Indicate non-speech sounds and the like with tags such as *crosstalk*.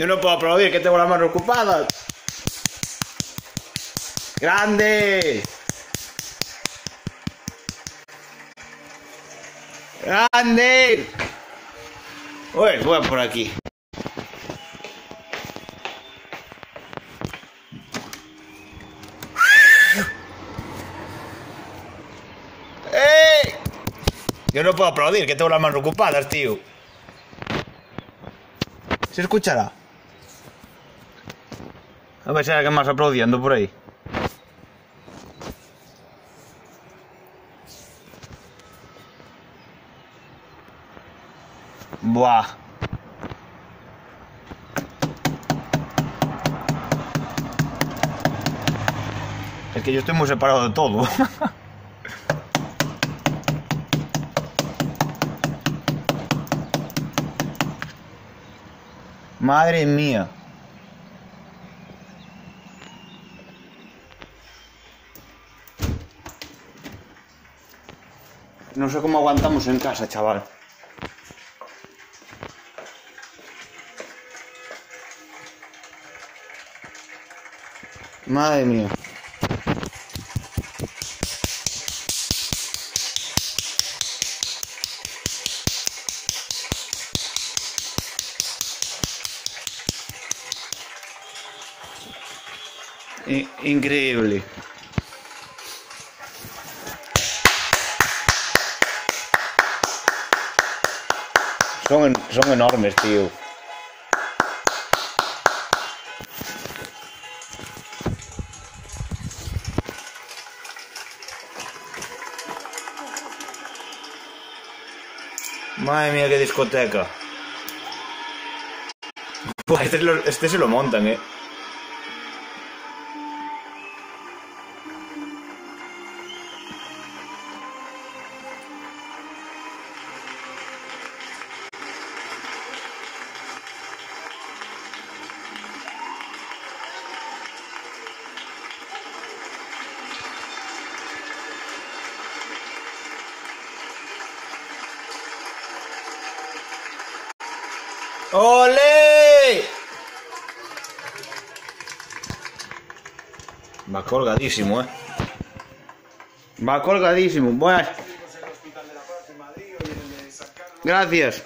Yo no puedo aplaudir, que tengo las manos ocupadas. ¡Grande! ¡Grande! Uy, voy por aquí. Yo no puedo aplaudir, que tengo las manos ocupadas, tío. ¿Se escuchará? A ver si hay alguien más aplaudiendo por ahí. Buah. Es que yo estoy muy separado de todo. *laughs* Madre mía. No sé cómo aguantamos en casa, chaval. Madre mía. Increíble. Son, son enormes, tío. Madre mía, qué discoteca. Este, este se lo montan, eh. ¡Ole! Va colgadísimo, eh. Va colgadísimo. Bueno. Gracias.